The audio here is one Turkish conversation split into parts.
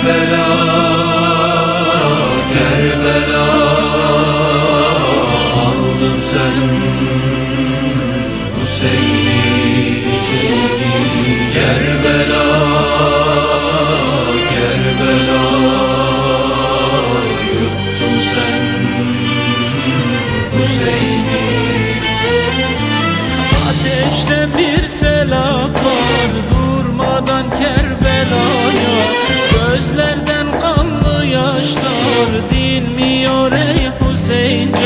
Kerbela, Kerbela Aldın sen Hüseyin, Hüseyin. Kerbela, Kerbela Yuttun sen Hüseyin. Ateşte bir selam vardı مردین میاره حسین.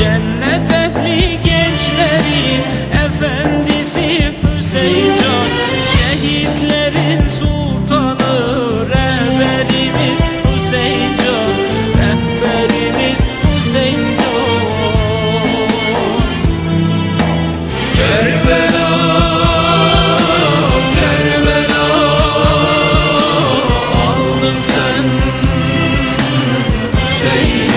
Cennet gençlerin efendisi Hüseyin Can Şehitlerin sultanı rehberimiz Hüseyin Can Rehberimiz Hüseyin Can Kerbela Aldın sen Hüseyin.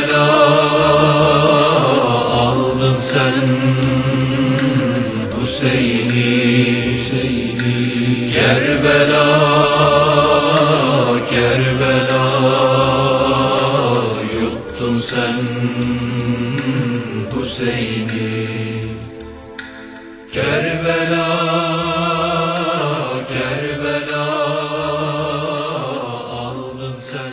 bela aldın sen Hüseyin'i Hüseyin'i. Kerbela Kerbela yuttun sen Hüseyin'i. Kerbela Kerbela aldın sen